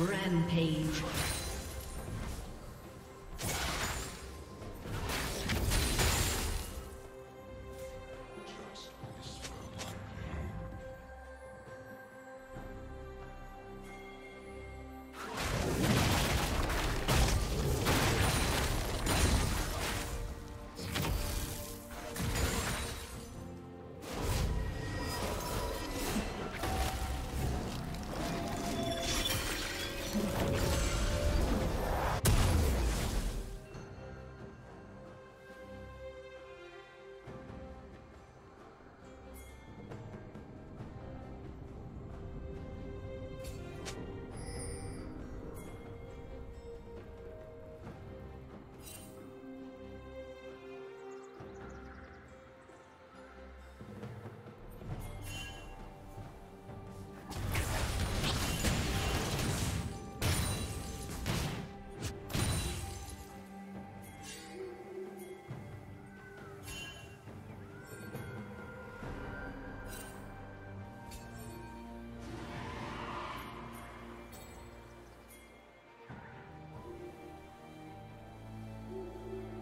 Rampage.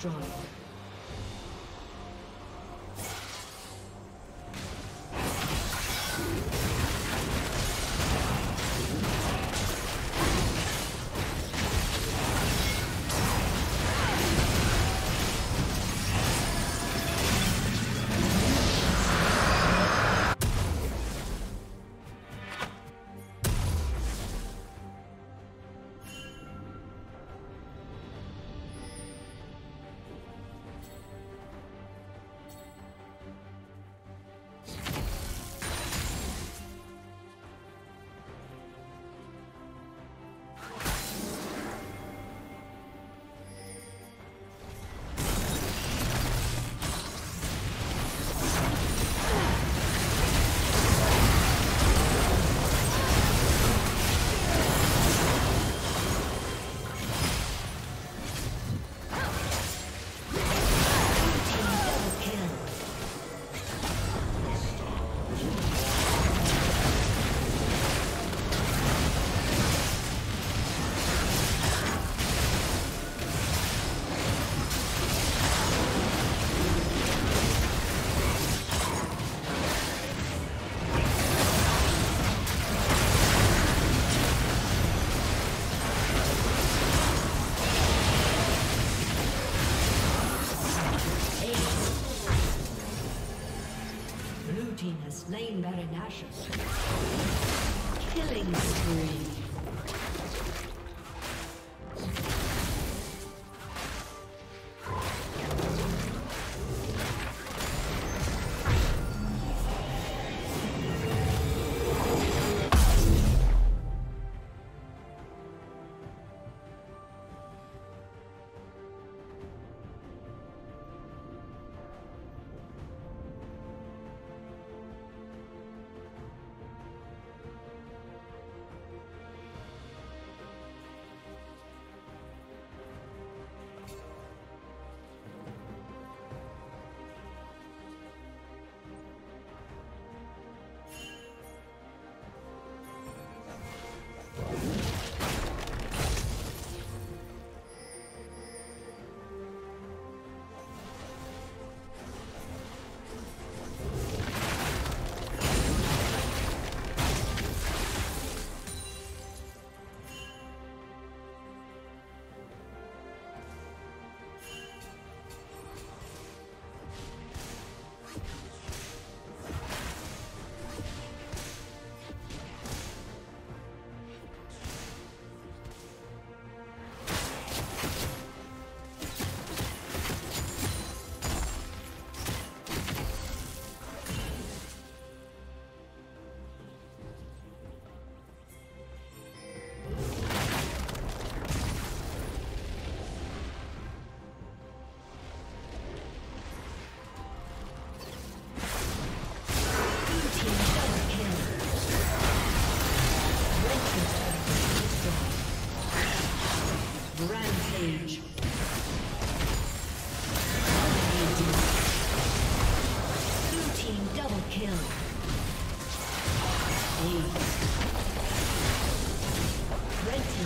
终于 Baron Nashor. Killing spree.